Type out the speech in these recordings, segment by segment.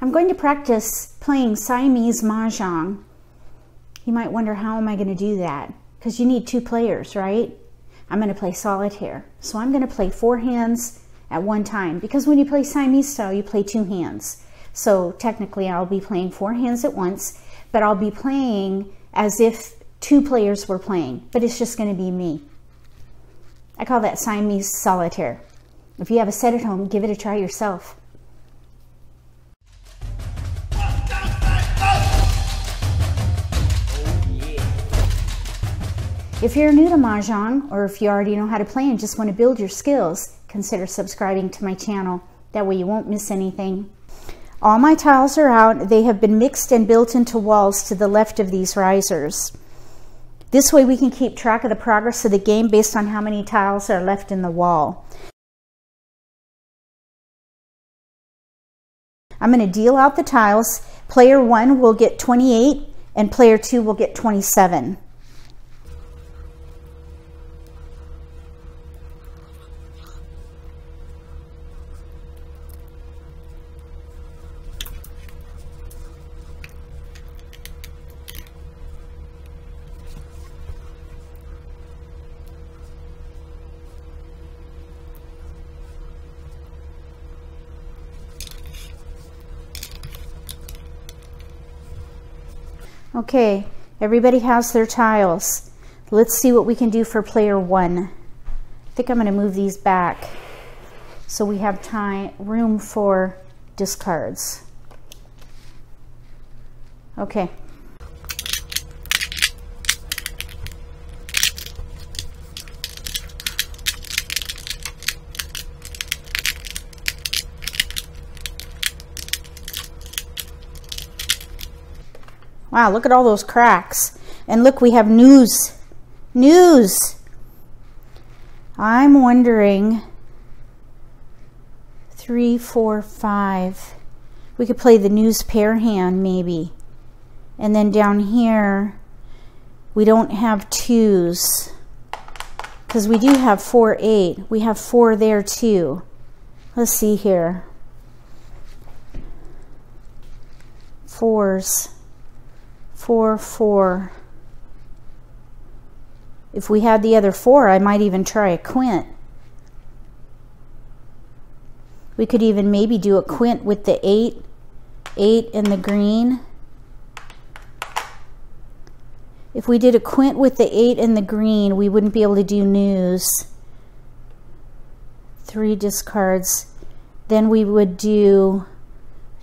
I'm going to practice playing Siamese Mahjong. You might wonder, how am I going to do that? Because you need two players, right? I'm going to play solitaire. So I'm going to play four hands at one time because when you play Siamese style, you play two hands. So technically I'll be playing four hands at once, but I'll be playing as if two players were playing, but it's just going to be me. I call that Siamese solitaire. If you have a set at home, give it a try yourself. If you're new to Mahjong, or if you already know how to play and just want to build your skills, consider subscribing to my channel. That way you won't miss anything. All my tiles are out. They have been mixed and built into walls to the left of these risers. This way we can keep track of the progress of the game based on how many tiles are left in the wall. I'm going to deal out the tiles. Player 1 will get 28 and player 2 will get 27. Okay, everybody has their tiles. Let's see what we can do for player one. I think I'm going to move these back so we have time room for discards. Okay. Wow, look at all those cracks. And look, we have news. News. I'm wondering, three, four, five. We could play the news pair hand maybe. And then down here, we don't have twos. Because we do have four, eight. We have four there too. Let's see here. Fours four, four. If we had the other four, I might even try a quint. We could even maybe do a quint with the eight, eight and the green. If we did a quint with the eight and the green, we wouldn't be able to do news. Three discards. Then we would do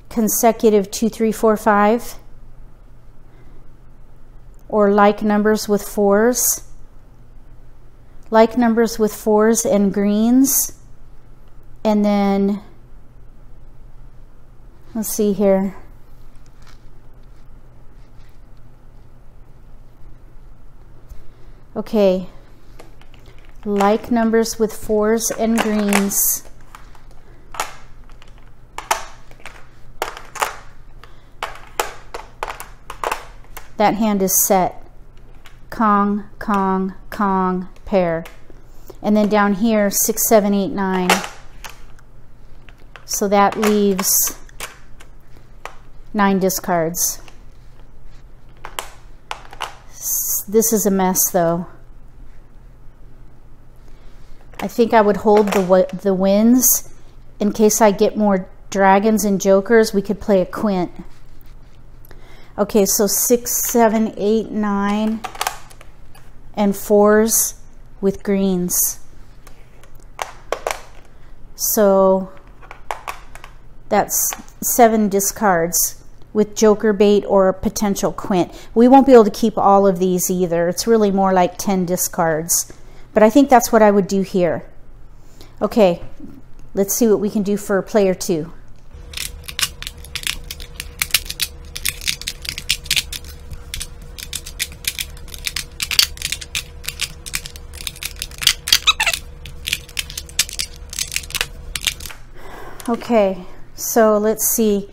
consecutive two, three, four, five or like numbers with fours. Like numbers with fours and greens. And then, let's see here. Okay, like numbers with fours and greens. That hand is set. Kong, Kong, Kong, pair. And then down here, six, seven, eight, nine. So that leaves nine discards. This is a mess though. I think I would hold the, the winds in case I get more dragons and jokers. We could play a quint. Okay, so six, seven, eight, nine, and fours with greens. So that's seven discards with joker bait or potential quint. We won't be able to keep all of these either. It's really more like 10 discards. But I think that's what I would do here. Okay, let's see what we can do for player two. Okay, so let's see.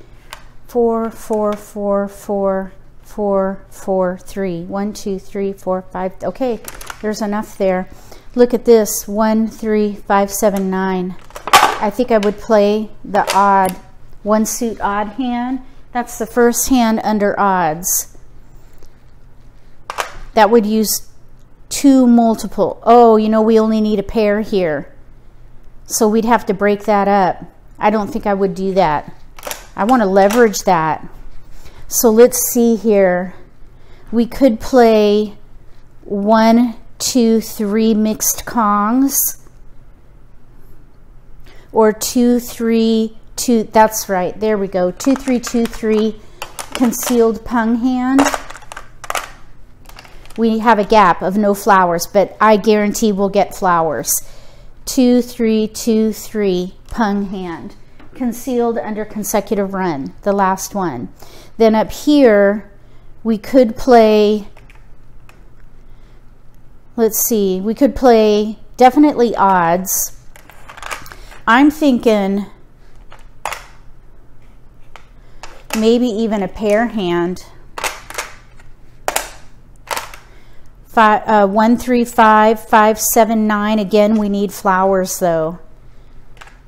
Four, four, four, four, four, four, three. One, two, three, four, five. Okay, there's enough there. Look at this. One, three, five, seven, nine. I think I would play the odd One suit odd hand. That's the first hand under odds. That would use two multiple. Oh, you know, we only need a pair here. So we'd have to break that up. I don't think I would do that. I want to leverage that. So let's see here. We could play one, two, three mixed Kongs. Or two, three, two, that's right, there we go. Two, three, two, three concealed pung hand. We have a gap of no flowers, but I guarantee we'll get flowers. Two, three, two, three, pung hand. Concealed under consecutive run, the last one. Then up here, we could play let's see, we could play definitely odds. I'm thinking maybe even a pair hand. Five, uh, one, three, five, five, seven, nine. Again, we need flowers though.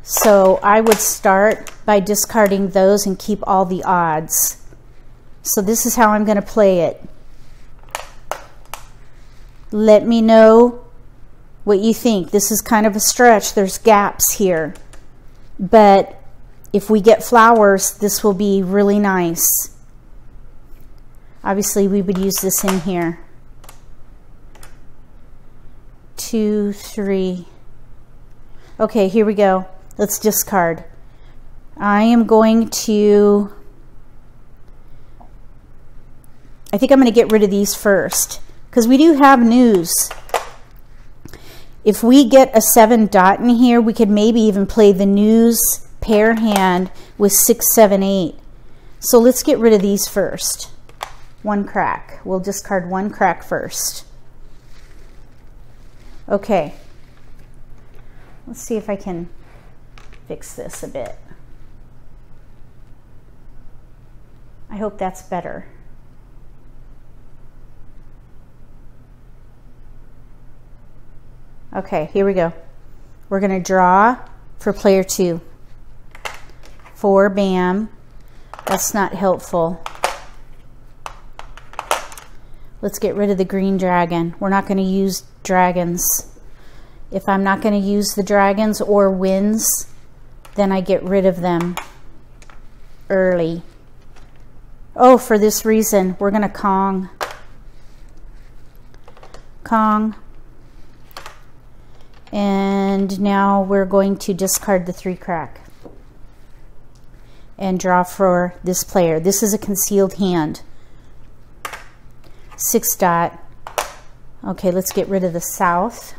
So I would start by discarding those and keep all the odds. So this is how I'm going to play it. Let me know what you think. This is kind of a stretch. There's gaps here. But if we get flowers, this will be really nice. Obviously, we would use this in here. Two, three. Okay, here we go. Let's discard. I am going to, I think I'm going to get rid of these first because we do have news. If we get a seven dot in here, we could maybe even play the news pair hand with six, seven, eight. So let's get rid of these first. One crack. We'll discard one crack first. Okay. Let's see if I can fix this a bit. I hope that's better. Okay, here we go. We're going to draw for player two. Four, bam. That's not helpful. Let's get rid of the green dragon. We're not going to use dragons. If I'm not going to use the dragons or winds, then I get rid of them early. Oh, for this reason, we're going to Kong. Kong. And now we're going to discard the three crack and draw for this player. This is a concealed hand. Six dot. Okay, let's get rid of the south.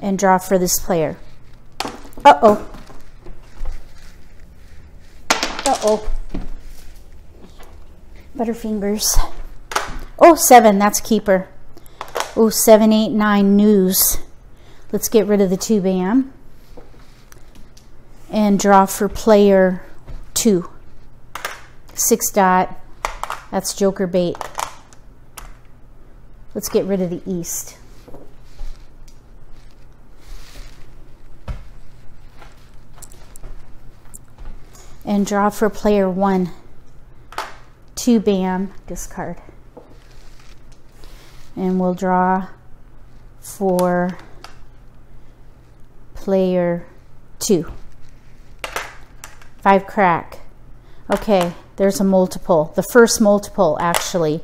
And draw for this player. Uh-oh. Uh-oh. Butterfingers. Oh, seven, that's keeper. Oh, seven, eight, nine news. Let's get rid of the two bam and draw for player two. Six dot, that's joker bait. Let's get rid of the east. And draw for player one. Two bam, discard and we'll draw for player two. Five crack. Okay, there's a multiple. The first multiple, actually.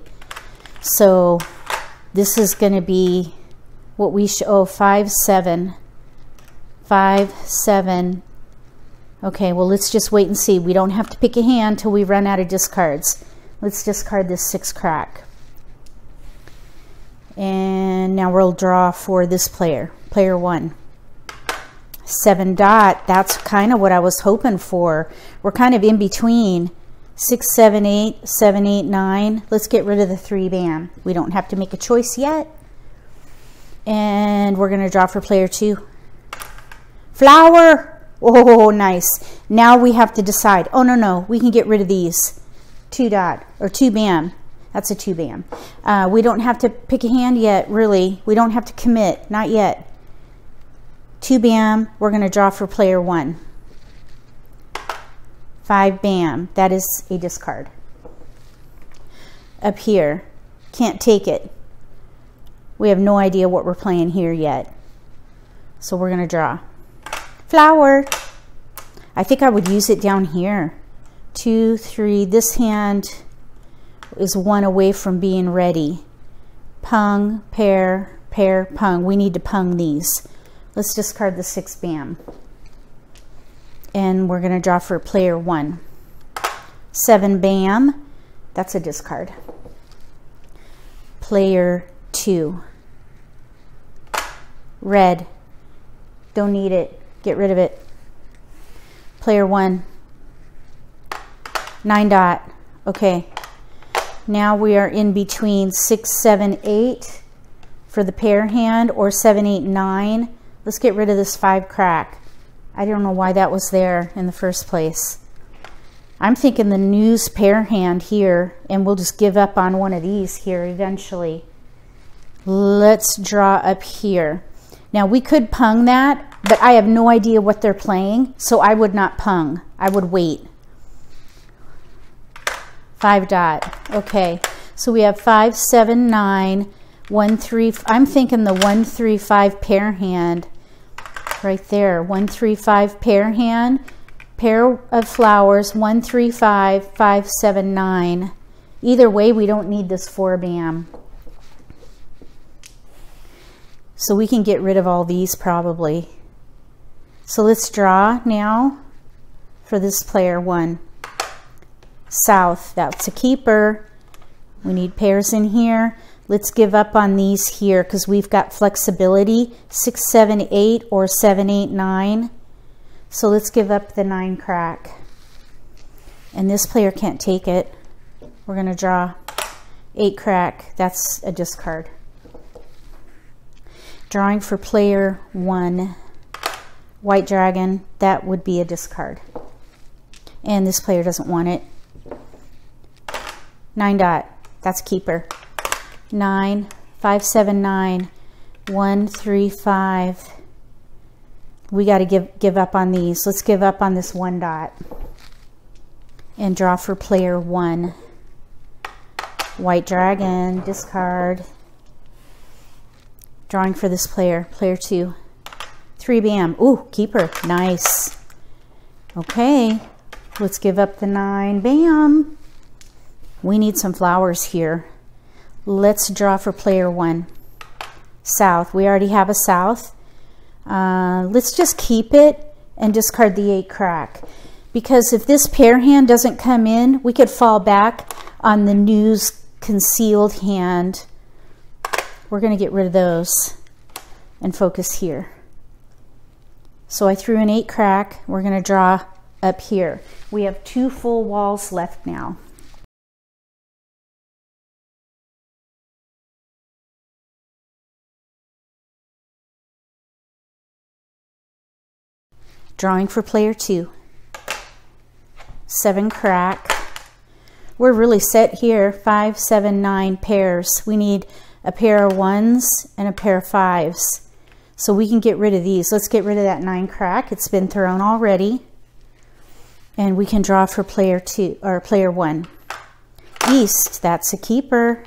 So this is going to be what we show, oh, five, seven, five, seven. Okay, well, let's just wait and see. We don't have to pick a hand till we run out of discards. Let's discard this six crack. And now we'll draw for this player, player one. Seven dot, that's kind of what I was hoping for. We're kind of in between. Six, seven, eight, seven, eight, nine. Let's get rid of the three bam. We don't have to make a choice yet. And we're going to draw for player two. Flower! Oh, nice. Now we have to decide. Oh, no, no. We can get rid of these. Two dot, or two bam. That's a two bam. Uh, we don't have to pick a hand yet, really. We don't have to commit, not yet. Two bam, we're going to draw for player one. Five bam, that is a discard. Up here, can't take it. We have no idea what we're playing here yet. So we're going to draw. Flower. I think I would use it down here. Two, three. This hand is one away from being ready. Pung, pair, pair, pung. We need to pung these. Let's discard the six bam. And we're going to draw for player one. Seven bam. That's a discard. Player two. Red. Don't need it. Get rid of it. Player one. Nine dot. Okay. Now we are in between six, seven, eight for the pair hand or seven, eight, nine. Let's get rid of this five crack. I don't know why that was there in the first place. I'm thinking the news pair hand here, and we'll just give up on one of these here eventually. Let's draw up here. Now we could pung that, but I have no idea what they're playing, so I would not pung. I would wait. Five dot. Okay, so we have five, seven, nine, one, three. I'm thinking the one, three, five pair hand right there. One, three, five pair hand, pair of flowers, one, three, five, five, seven, nine. Either way, we don't need this four bam. So we can get rid of all these probably. So let's draw now for this player one. South, that's a keeper. We need pairs in here. Let's give up on these here because we've got flexibility. Six, seven, eight, or seven, eight, nine. So let's give up the nine crack. And this player can't take it. We're going to draw eight crack. That's a discard. Drawing for player one. White dragon. That would be a discard. And this player doesn't want it. Nine dot. That's keeper nine, five, seven, nine, one, three, five. We got to give, give up on these. Let's give up on this one dot and draw for player one. White dragon, discard. Drawing for this player, player two. Three bam. Ooh, keeper. Nice. Okay, let's give up the nine. Bam. We need some flowers here. Let's draw for player one. South. We already have a south. Uh, let's just keep it and discard the eight crack. Because if this pair hand doesn't come in, we could fall back on the news concealed hand. We're going to get rid of those and focus here. So I threw an eight crack. We're going to draw up here. We have two full walls left now. Drawing for player two. Seven crack. We're really set here. Five, seven, nine pairs. We need a pair of ones and a pair of fives. So we can get rid of these. Let's get rid of that nine crack. It's been thrown already. And we can draw for player two or player one. East, that's a keeper.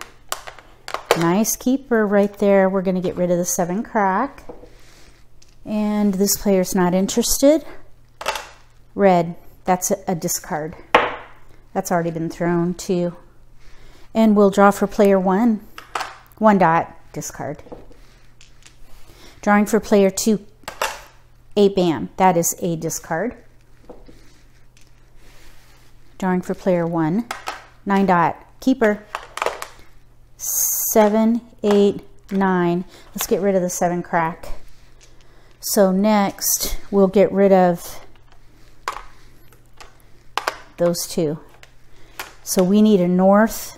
Nice keeper right there. We're going to get rid of the seven crack. And this player's not interested. Red, that's a, a discard. That's already been thrown too. And we'll draw for player one. One dot, discard. Drawing for player two, a bam. That is a discard. Drawing for player one, nine dot, keeper. Seven, eight, nine. Let's get rid of the seven crack. So next we'll get rid of those two. So we need a north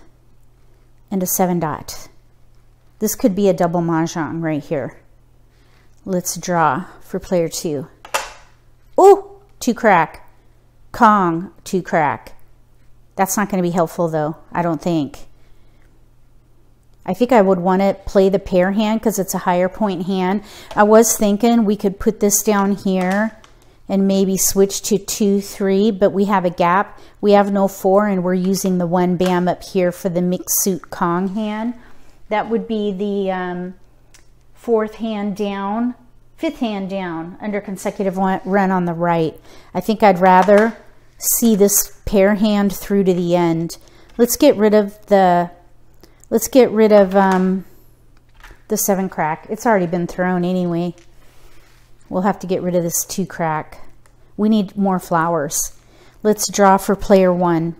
and a seven dot. This could be a double mahjong right here. Let's draw for player two. Oh, two crack. Kong, two crack. That's not going to be helpful though, I don't think. I think I would want to play the pair hand because it's a higher point hand. I was thinking we could put this down here and maybe switch to two, three, but we have a gap. We have no four and we're using the one bam up here for the mixed suit Kong hand. That would be the um, fourth hand down, fifth hand down under consecutive run on the right. I think I'd rather see this pair hand through to the end. Let's get rid of the Let's get rid of um, the seven crack. It's already been thrown anyway. We'll have to get rid of this two crack. We need more flowers. Let's draw for player one.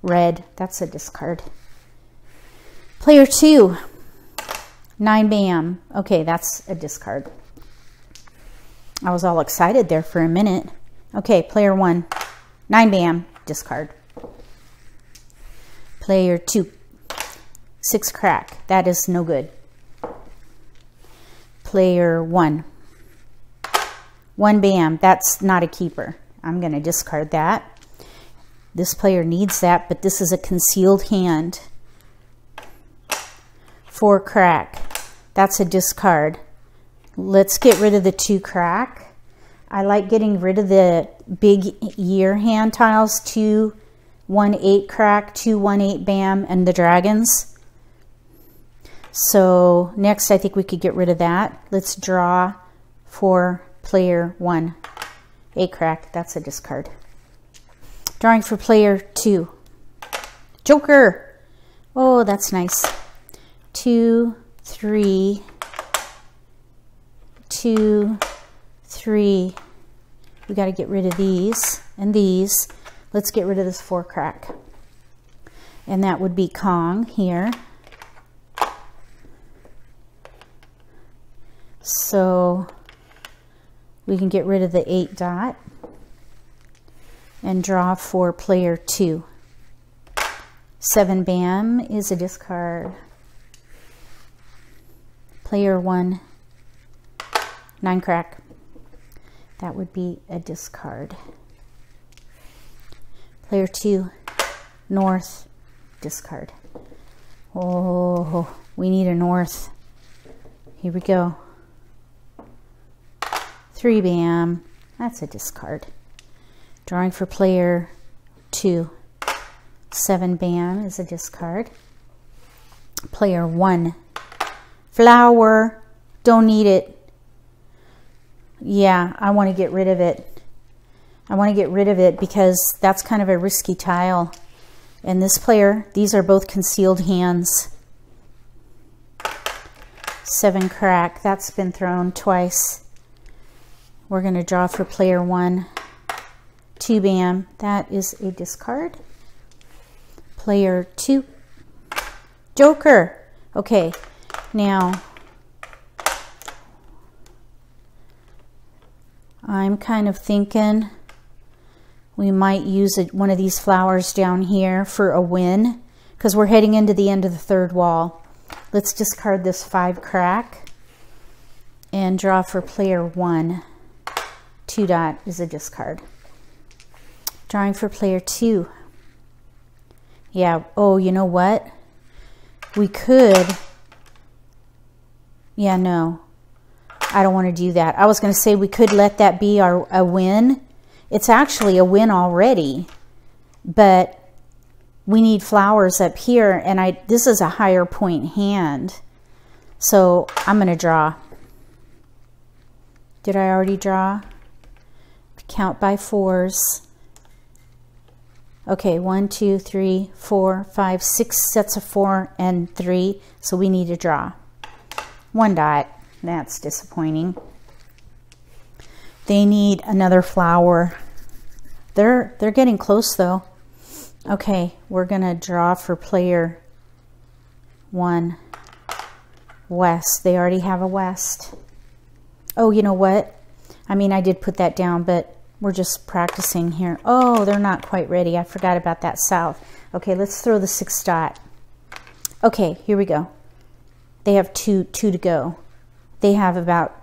Red, that's a discard. Player two, nine bam. Okay, that's a discard. I was all excited there for a minute. Okay, player one, nine bam, discard. Player two, six crack. That is no good. Player one. One bam. That's not a keeper. I'm going to discard that. This player needs that, but this is a concealed hand. Four crack. That's a discard. Let's get rid of the two crack. I like getting rid of the big year hand tiles. Two, one, eight crack, two, one, eight bam, and the dragons. So next, I think we could get rid of that. Let's draw for player one. A crack, that's a discard. Drawing for player two. Joker. Oh, that's nice. Two, three, two, three. We got to get rid of these and these. Let's get rid of this four crack. And that would be Kong here. So we can get rid of the 8 dot and draw for player 2. 7 bam is a discard. Player 1, 9 crack. That would be a discard. Player 2, north, discard. Oh, we need a north. Here we go. Three bam. That's a discard. Drawing for player two. Seven bam is a discard. Player one. Flower. Don't need it. Yeah, I want to get rid of it. I want to get rid of it because that's kind of a risky tile. And this player, these are both concealed hands. Seven crack. That's been thrown twice. We're going to draw for player one, two bam. That is a discard. Player two, joker. Okay, now I'm kind of thinking we might use a, one of these flowers down here for a win because we're heading into the end of the third wall. Let's discard this five crack and draw for player one two dot is a discard. Drawing for player two. Yeah, oh, you know what? We could, yeah, no. I don't want to do that. I was going to say we could let that be our a win. It's actually a win already, but we need flowers up here, and I this is a higher point hand. So I'm going to draw. Did I already draw? count by fours. Okay, one, two, three, four, five, six sets of four and three. So we need to draw. One dot. That's disappointing. They need another flower. They're they're getting close though. Okay, we're gonna draw for player one. West. They already have a west. Oh, you know what? I mean, I did put that down, but we're just practicing here. Oh, they're not quite ready. I forgot about that south. Okay, let's throw the six dot. Okay, here we go. They have two, two to go. They have about,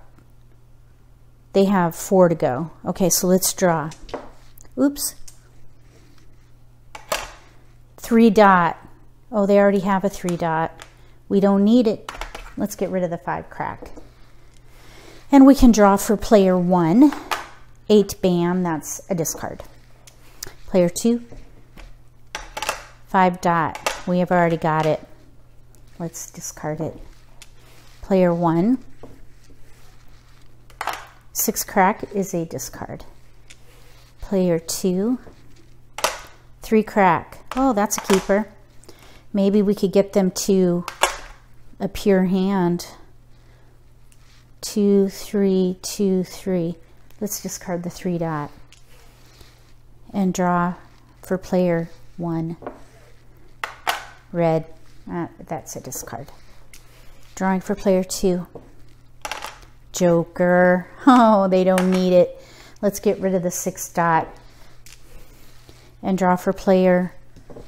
they have four to go. Okay, so let's draw. Oops. Three dot. Oh, they already have a three dot. We don't need it. Let's get rid of the five crack. And we can draw for player one. Eight bam, that's a discard. Player two. Five dot. We have already got it. Let's discard it. Player one. Six crack is a discard. Player two. Three crack. Oh, that's a keeper. Maybe we could get them to a pure hand. Two, three, two, three. Let's discard the three dot and draw for player one. Red, uh, that's a discard. Drawing for player two. Joker, oh, they don't need it. Let's get rid of the six dot and draw for player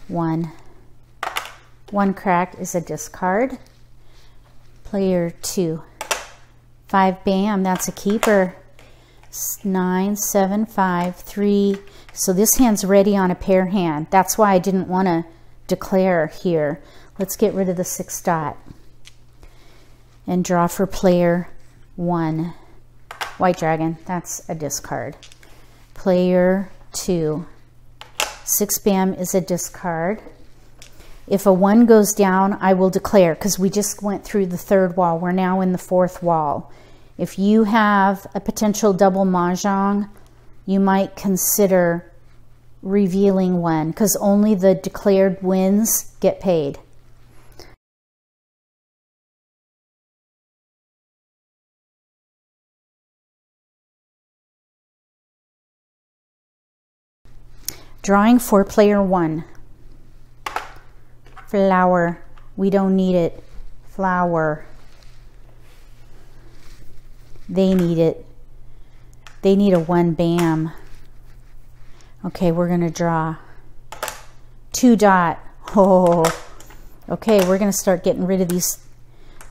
one. One crack is a discard. Player two. Five, bam, that's a keeper. Nine, seven, five, three. So this hand's ready on a pair hand. That's why I didn't want to declare here. Let's get rid of the six dot and draw for player one. White dragon, that's a discard. Player two. Six bam is a discard. If a one goes down, I will declare because we just went through the third wall. We're now in the fourth wall. If you have a potential double mahjong, you might consider revealing one because only the declared wins get paid. Drawing for player one flower. We don't need it. Flower. They need it. They need a one bam. Okay, we're going to draw. Two dot. Oh, okay, we're going to start getting rid of these.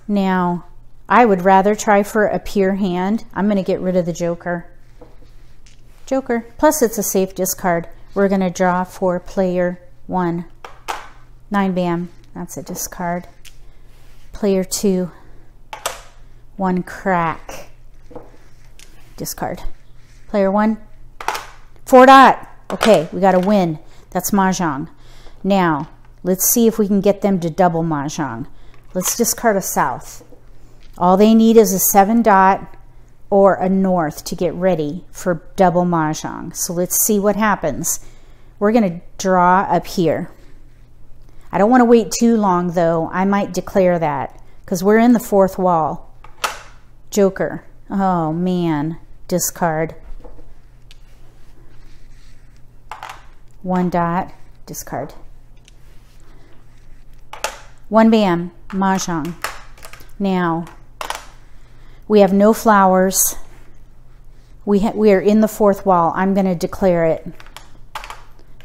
Now, I would rather try for a pure hand. I'm going to get rid of the joker. Joker. Plus, it's a safe discard. We're going to draw for player one. Nine bam, that's a discard. Player two, one crack, discard. Player one, four dot. Okay, we got a win. That's Mahjong. Now, let's see if we can get them to double Mahjong. Let's discard a south. All they need is a seven dot or a north to get ready for double Mahjong. So let's see what happens. We're going to draw up here. I don't want to wait too long, though. I might declare that because we're in the fourth wall. Joker. Oh, man. Discard. One dot. Discard. One bam. Mahjong. Now, we have no flowers. We, we are in the fourth wall. I'm going to declare it.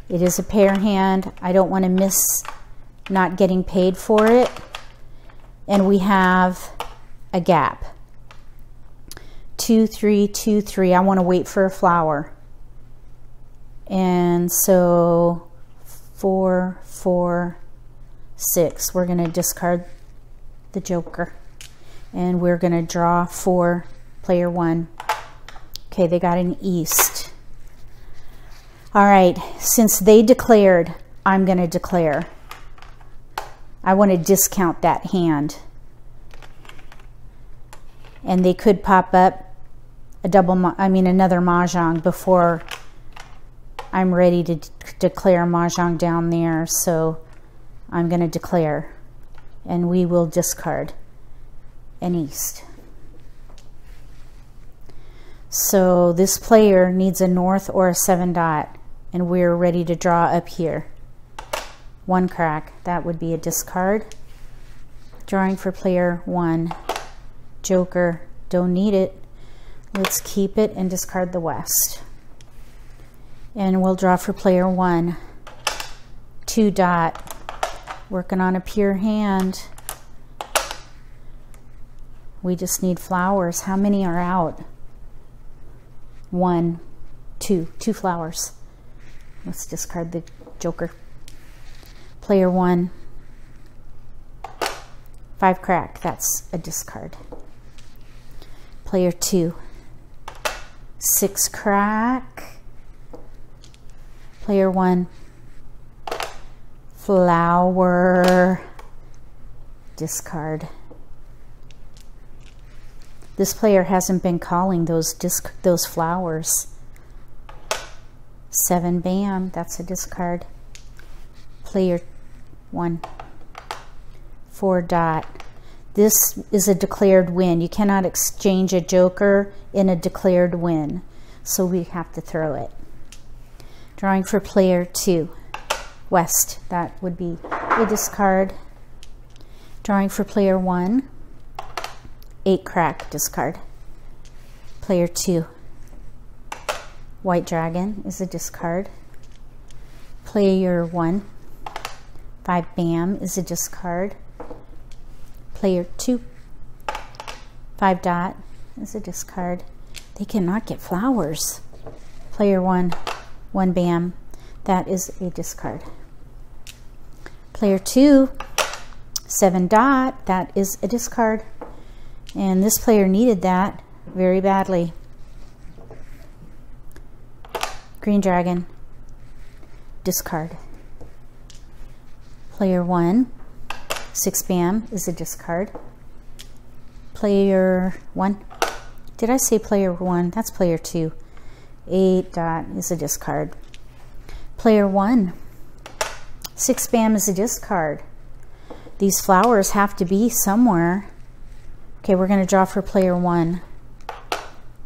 It is a pair hand. I don't want to miss not getting paid for it. And we have a gap. Two, three, two, three. I want to wait for a flower. And so four, four, six. We're going to discard the joker. And we're going to draw for player one. Okay, they got an east. All right, since they declared, I'm going to declare. I want to discount that hand. And they could pop up a double, I mean another Mahjong before I'm ready to declare Mahjong down there. So I'm going to declare and we will discard an East. So this player needs a north or a seven dot and we're ready to draw up here one crack. That would be a discard. Drawing for player one. Joker, don't need it. Let's keep it and discard the west. And we'll draw for player one. Two dot. Working on a pure hand. We just need flowers. How many are out? One, two, two flowers. Let's discard the joker player one. Five crack, that's a discard. Player two. Six crack. Player one. Flower. Discard. This player hasn't been calling those disc those flowers. Seven bam, that's a discard. Player one. Four dot. This is a declared win. You cannot exchange a joker in a declared win. So we have to throw it. Drawing for player two. West, that would be a discard. Drawing for player one. Eight crack, discard. Player two. White dragon is a discard. Player one. Five bam is a discard. Player two. Five dot is a discard. They cannot get flowers. Player one. One bam. That is a discard. Player two. Seven dot. That is a discard. And this player needed that very badly. Green Dragon. Discard. Player 1. 6 Bam is a discard. Player 1. Did I say player 1? That's player 2. 8 dot is a discard. Player 1. 6 Bam is a discard. These flowers have to be somewhere. Okay, we're going to draw for player 1.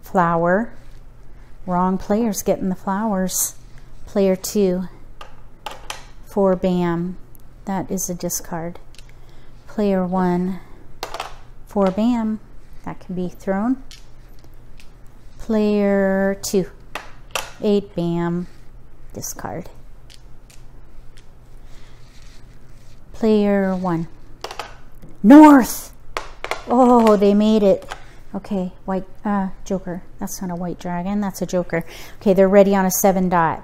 Flower. Wrong player's getting the flowers. Player two, four bam. That is a discard. Player one, four bam. That can be thrown. Player two, eight bam. Discard. Player one. North! Oh, they made it. Okay, white uh, joker. That's not a white dragon. That's a joker. Okay, they're ready on a seven dot.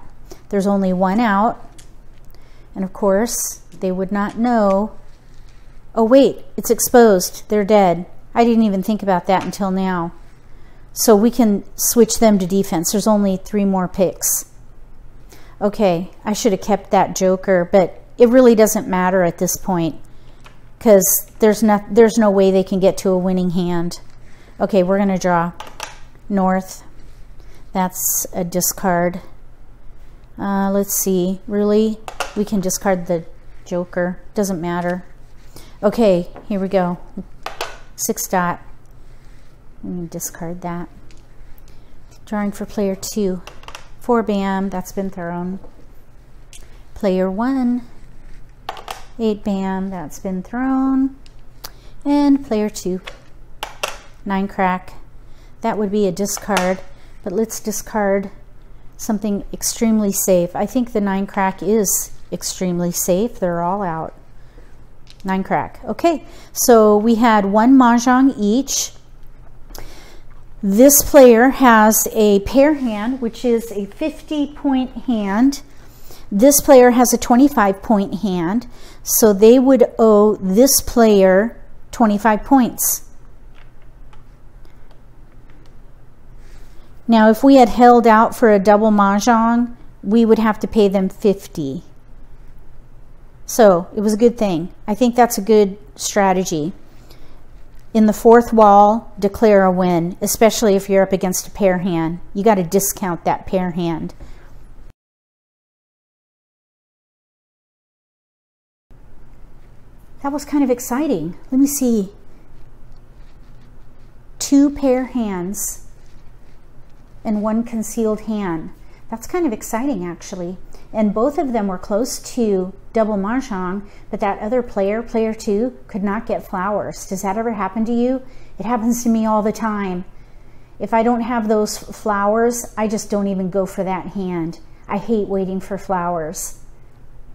There's only one out. And of course, they would not know. Oh, wait, it's exposed. They're dead. I didn't even think about that until now. So we can switch them to defense. There's only three more picks. Okay, I should have kept that joker, but it really doesn't matter at this point because there's, no, there's no way they can get to a winning hand. Okay, we're going to draw north. That's a discard. Uh, let's see. Really? We can discard the joker. Doesn't matter. Okay, here we go. Six dot. Discard that. Drawing for player two. Four bam. That's been thrown. Player one. Eight bam. That's been thrown. And player two nine crack. That would be a discard, but let's discard something extremely safe. I think the nine crack is extremely safe. They're all out. Nine crack. Okay, so we had one mahjong each. This player has a pair hand, which is a 50 point hand. This player has a 25 point hand, so they would owe this player 25 points. Now, if we had held out for a double mahjong, we would have to pay them 50. So it was a good thing. I think that's a good strategy. In the fourth wall, declare a win, especially if you're up against a pair hand. You got to discount that pair hand. That was kind of exciting. Let me see. Two pair hands and one concealed hand. That's kind of exciting actually. And both of them were close to double mahjong, but that other player, player two, could not get flowers. Does that ever happen to you? It happens to me all the time. If I don't have those flowers, I just don't even go for that hand. I hate waiting for flowers.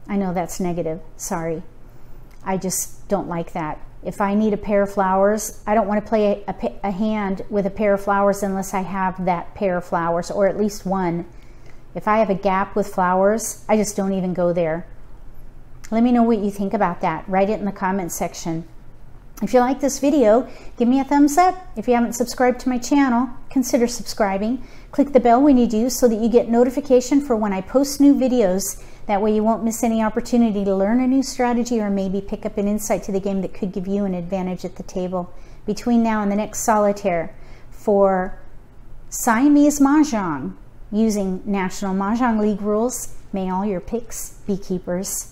I know that's negative, sorry. I just don't like that. If I need a pair of flowers, I don't want to play a, a, a, hand with a pair of flowers unless I have that pair of flowers, or at least one. If I have a gap with flowers, I just don't even go there. Let me know what you think about that. Write it in the comment section. If you like this video, give me a thumbs up. If you haven't subscribed to my channel, consider subscribing. Click the bell when you do so that you get notification for when I post new videos. That way you won't miss any opportunity to learn a new strategy or maybe pick up an insight to the game that could give you an advantage at the table between now and the next solitaire for Siamese Mahjong using National Mahjong League rules. May all your picks be keepers.